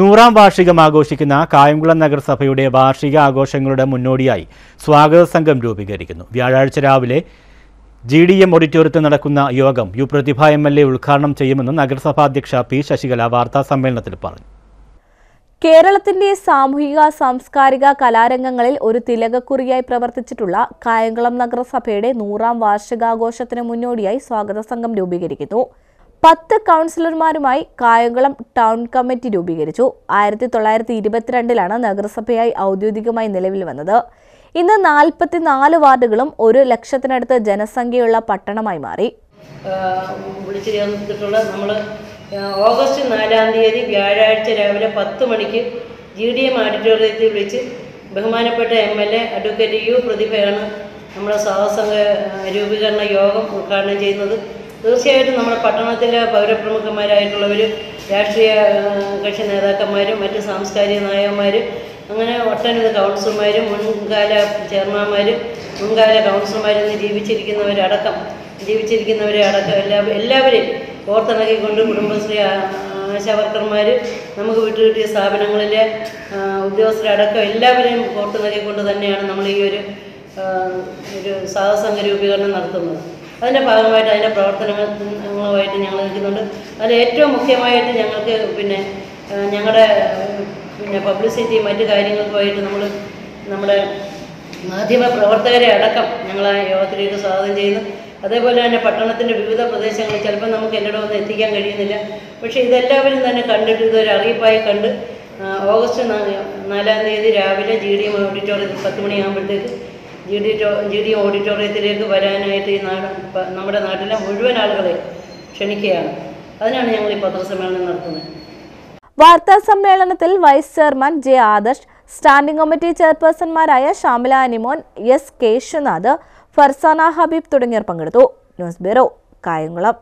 നൂറാം വാർഷികം ആഘോഷിക്കുന്ന കായംകുളം നഗരസഭയുടെ വാർഷിക ആഘോഷങ്ങളുടെ മുന്നോടിയായി സ്വാഗത സംഘം രൂപീകരിക്കുന്നു. വ്യാഴാഴ്ച രാവിലെ ജി ഡി എം ഓഡിറ്റോറിയത്തിൽ നടക്കുന്ന യോഗം U Prathibha M L A ഉദ്ഘാടനം ചെയ്യുമെന്ന് നഗരസഭാ അധ്യക്ഷ പി ശശികല വാർത്താ സമ്മേളനത്തിൽ പറഞ്ഞു. കേരളത്തിന്റെ സാമൂഹിക സാംസ്കാരിക കലാരംഗങ്ങളിൽ ഒരു തിലകക്കുറിയായി പ്രവർത്തിച്ചിട്ടുള്ള കായംകുളം നഗരസഭയുടെ നൂറാം വാർഷികാഘോഷത്തിന് മുന്നോടിയായി സ്വാഗത സംഘം രൂപീകരിക്കുന്നു. പത്ത് കൗൺസിലർമാരുമായി കായംകുളം ടൗൺ കമ്മിറ്റി രൂപീകരിച്ചു. ആയിരത്തി തൊള്ളായിരത്തി ഇരുപത്തിരണ്ടിലാണ് നഗരസഭയായി ഔദ്യോഗികമായി നിലവിൽ വന്നത്. ഇന്ന് നാൽപ്പത്തിനാല് വാർഡുകളും ഒരു ലക്ഷത്തിനടുത്ത് ജനസംഖ്യയുള്ള പട്ടണമായി മാറി. നമ്മൾ ഓഗസ്റ്റ് നാലാം തീയതി വ്യാഴാഴ്ച രാവിലെ പത്ത് മണിക്ക് ജി ഡി എം ഓഡിറ്റോറിയത്തിൽ വിളിച്ച് ബഹുമാനപ്പെട്ട M L A advocate U പ്രതിഭയാണ് നമ്മുടെ സാഹസംഘ രൂപീകരണ യോഗം ഉദ്ഘാടനം ചെയ്യുന്നത്. തീർച്ചയായിട്ടും നമ്മുടെ പട്ടണത്തിലെ പൗരപ്രമുഖന്മാരായിട്ടുള്ളവർ രാഷ്ട്രീയ കക്ഷി നേതാക്കന്മാരും മറ്റ് സാംസ്കാരിക നായകന്മാരും അങ്ങനെ ഒട്ടനവധി കൗൺസിലർമാരും മുൻകാല ചെയർമാന്മാരും മുൻകാല കൗൺസിലർമാരും ജീവിച്ചിരിക്കുന്നവരടക്കം ജീവിച്ചിരിക്കുന്നവരെ അടക്കം എല്ലാ എല്ലാവരെയും ഓർത്തിണക്കിക്കൊണ്ട് കുടുംബശ്രീ ആശാവർക്കർമാർ നമുക്ക് വിട്ടുകിട്ടിയ സ്ഥാപനങ്ങളിലെ ഉദ്യോഗസ്ഥരടക്കം എല്ലാവരെയും ഓർത്തിണക്കിക്കൊണ്ട് തന്നെയാണ് നമ്മൾ ഈ ഒരു ഒരു സാഹസംഘ രൂപീകരണം നടത്തുന്നത്. അതിന്റെ ഭാഗമായിട്ട് അതിന്റെ പ്രവർത്തനങ്ങളുമായിട്ട് ഞങ്ങൾ നിൽക്കുന്നുണ്ട്. അതിൽ ഏറ്റവും മുഖ്യമായിട്ട് ഞങ്ങൾക്ക് പിന്നെ ഞങ്ങളുടെ പിന്നെ പബ്ലിസിറ്റി മറ്റു കാര്യങ്ങൾക്കുമായിട്ട് നമ്മൾ നമ്മുടെ മാധ്യമ പ്രവർത്തകരെ അടക്കം ഞങ്ങൾ ആ യോഗത്തിലേക്ക് സ്വാഗതം ചെയ്യുന്നു. അതേപോലെ തന്നെ പട്ടണത്തിന്റെ വിവിധ പ്രദേശങ്ങളിൽ ചിലപ്പോൾ നമുക്ക് എല്ലായിടവും ഒന്നും എത്തിക്കാൻ കഴിയുന്നില്ല. പക്ഷേ ഇതെല്ലാവരും തന്നെ കണ്ടിട്ട് ഇതൊരു അറിയിപ്പായി കണ്ട് ഓഗസ്റ്റ് നാലാം തീയതി രാവിലെ ജി ഡി എം ഓഡിറ്റോറിയത്തിൽ പത്ത് മണിയാകുമ്പോഴത്തേക്ക് ജി ഡി ഓഡിറ്റോറിയത്തിലേക്ക് വരാനായിട്ട് ഈ നാട് നമ്മുടെ നാട്ടിലെ മുഴുവൻ ആളുകളെ ക്ഷണിക്കുകയാണ്. അതിനാണ് ഞങ്ങൾ ഈ പത്രസമ്മേളനം നടത്തുന്നത്. വാർത്താ സമ്മേളനത്തിൽ vice chairman J Adarsh standing committee ചെയർപേഴ്സൺമാരായ Shamila Animon S Keshunath Farsana Habeeb തുടങ്ങിയവർ പങ്കെടുത്തു. News bureau Kayamkulam.